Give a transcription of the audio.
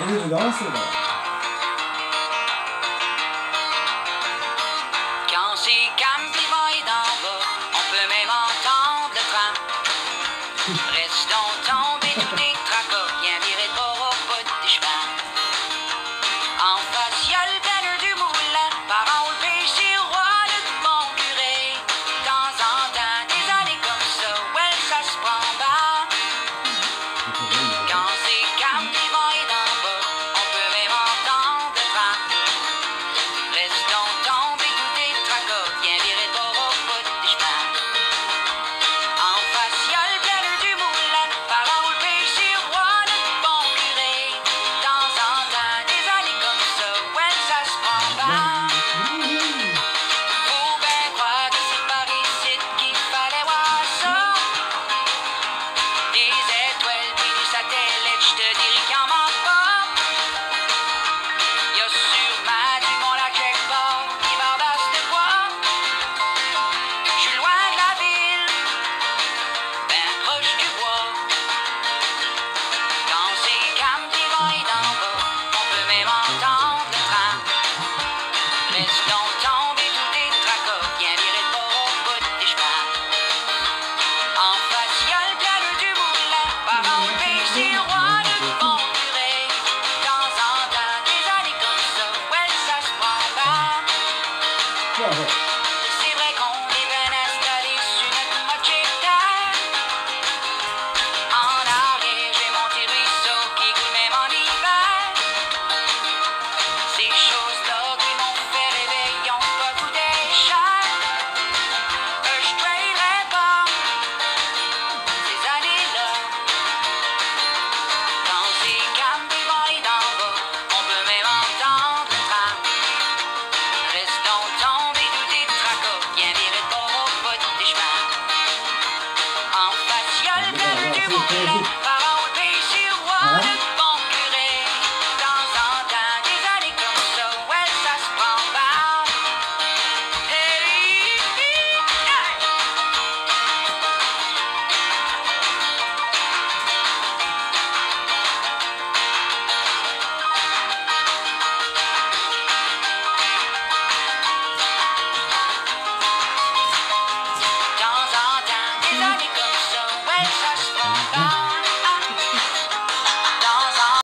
Quand c'est calme pis va d'en on peut même entendre le train. Restons tombés tous les tracas, bien viré de au bout des chemins. En face, y'a le banner du moulin, par en haut le péché roi de bon curé. De en temps, des années comme ça, ouais, ça se prend bas. Pas.